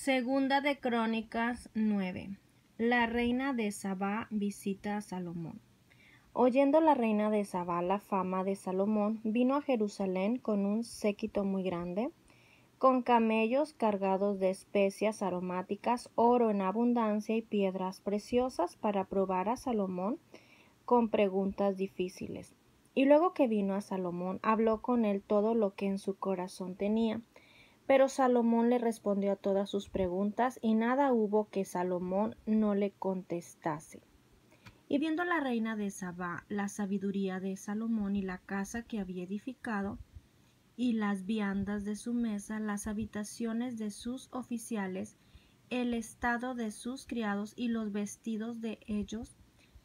Segunda de Crónicas 9. La reina de Sabá visita a Salomón. Oyendo la reina de Sabá la fama de Salomón, vino a Jerusalén con un séquito muy grande, con camellos cargados de especias aromáticas, oro en abundancia y piedras preciosas para probar a Salomón con preguntas difíciles. Y luego que vino a Salomón, habló con él todo lo que en su corazón tenía. Pero Salomón le respondió a todas sus preguntas y nada hubo que Salomón no le contestase. Y viendo la reina de Sabá la sabiduría de Salomón y la casa que había edificado, y las viandas de su mesa, las habitaciones de sus oficiales, el estado de sus criados y los vestidos de ellos,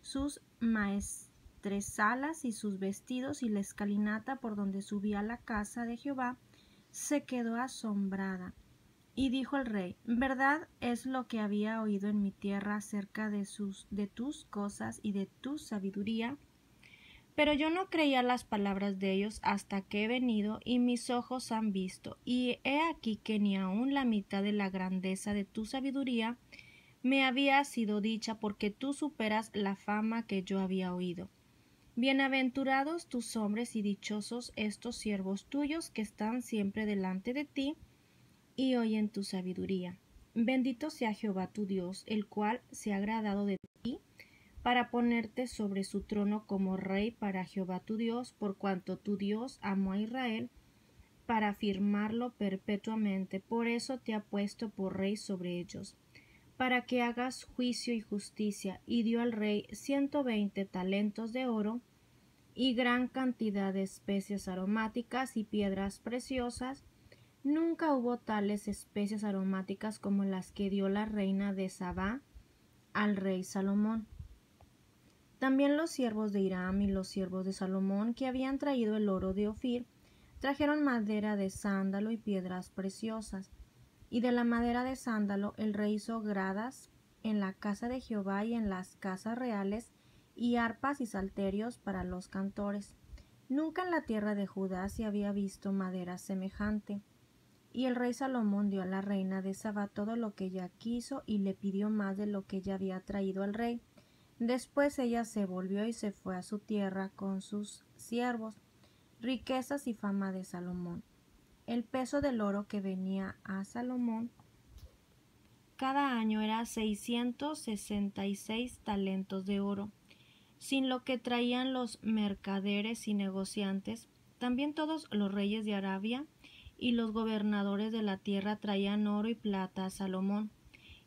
sus maestresalas y sus vestidos y la escalinata por donde subía la casa de Jehová, se quedó asombrada. Y dijo el rey, verdad es lo que había oído en mi tierra acerca de sus de tus cosas y de tu sabiduría, pero yo no creía las palabras de ellos hasta que he venido y mis ojos han visto, y he aquí que ni aun la mitad de la grandeza de tu sabiduría me había sido dicha porque tú superas la fama que yo había oído. Bienaventurados tus hombres y dichosos estos siervos tuyos que están siempre delante de ti y oyen tu sabiduría. Bendito sea Jehová tu Dios, el cual se ha agradado de ti para ponerte sobre su trono como rey para Jehová tu Dios, por cuanto tu Dios amó a Israel, para afirmarlo perpetuamente. Por eso te ha puesto por rey sobre ellos, para que hagas juicio y justicia, y dio al rey ciento veinte talentos de oro, y gran cantidad de especies aromáticas y piedras preciosas. Nunca hubo tales especies aromáticas como las que dio la reina de Sabá al rey Salomón. También los siervos de Hiram y los siervos de Salomón, que habían traído el oro de Ofir, trajeron madera de sándalo y piedras preciosas. Y de la madera de sándalo el rey hizo gradas en la casa de Jehová y en las casas reales, y arpas y salterios para los cantores. Nunca en la tierra de Judá se había visto madera semejante. Y el rey Salomón dio a la reina de Saba todo lo que ella quiso y le pidió más de lo que ella había traído al rey Después ella se volvió y se fue a su tierra con sus siervos, riquezas y fama de Salomón. El peso del oro que venía a Salomón cada año era seiscientos sesenta y seis talentos de oro, sin lo que traían los mercaderes y negociantes. También todos los reyes de Arabia y los gobernadores de la tierra traían oro y plata a Salomón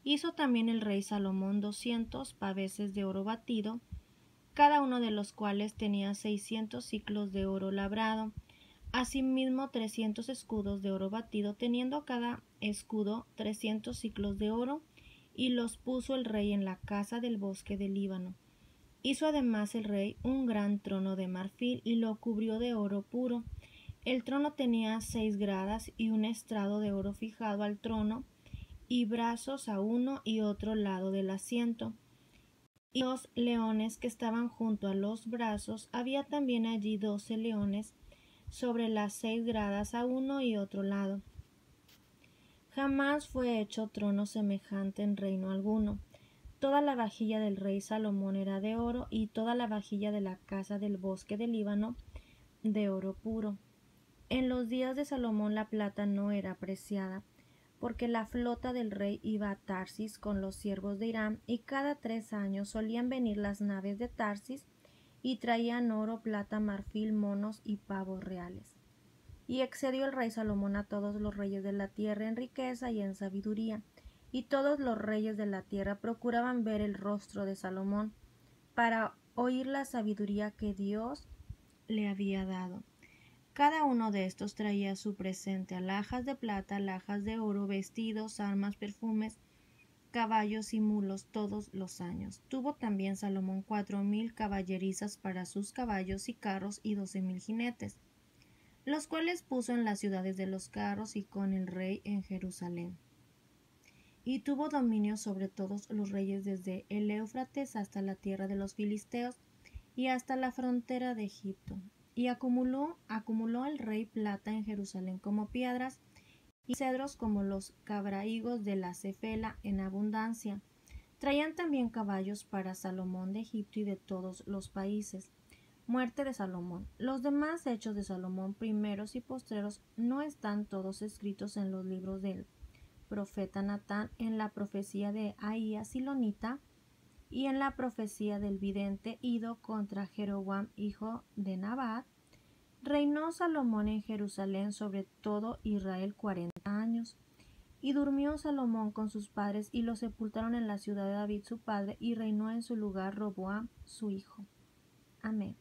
Hizo también el rey Salomón doscientos paveses de oro batido, cada uno de los cuales tenía seiscientos ciclos de oro labrado, asimismo trescientos escudos de oro batido, teniendo cada escudo trescientos ciclos de oro, y los puso el rey en la casa del bosque del Líbano. Hizo además el rey un gran trono de marfil y lo cubrió de oro puro. El trono tenía seis gradas y un estrado de oro fijado al trono, y brazos a uno y otro lado del asiento. Y los leones que estaban junto a los brazos, había también allí doce leones sobre las seis gradas a uno y otro lado. Jamás fue hecho trono semejante en reino alguno. Toda la vajilla del rey Salomón era de oro y toda la vajilla de la casa del bosque del Líbano de oro puro. En los días de Salomón la plata no era apreciada, porque la flota del rey iba a Tarsis con los siervos de Irán, y cada tres años solían venir las naves de Tarsis y traían oro, plata, marfil, monos y pavos reales. Y excedió el rey Salomón a todos los reyes de la tierra en riqueza y en sabiduría, y todos los reyes de la tierra procuraban ver el rostro de Salomón, para oír la sabiduría que Dios le había dado. Cada uno de estos traía su presente alhajas de plata, alhajas de oro, vestidos, armas, perfumes, caballos y mulos todos los años. Tuvo también Salomón cuatro mil caballerizas para sus caballos y carros y doce mil jinetes, los cuales puso en las ciudades de los carros y con el rey en Jerusalén. Y tuvo dominio sobre todos los reyes desde el Éufrates hasta la tierra de los filisteos y hasta la frontera de Egipto, y acumuló, acumuló el rey plata en Jerusalén como piedras, y cedros como los cabraigos de la cefela en abundancia. Traían también caballos para Salomón de Egipto y de todos los países. Muerte de Salomón. Los demás hechos de Salomón, primeros y postreros, no están todos escritos en los libros del profeta Natán, en la profecía de Ahías Silonita y en la profecía del vidente Ido contra Jeroboam, hijo de Nabat. Reinó Salomón en Jerusalén sobre todo Israel cuarenta años. Y durmió Salomón con sus padres y lo sepultaron en la ciudad de David su padre y reinó en su lugar Roboam su hijo. Amén.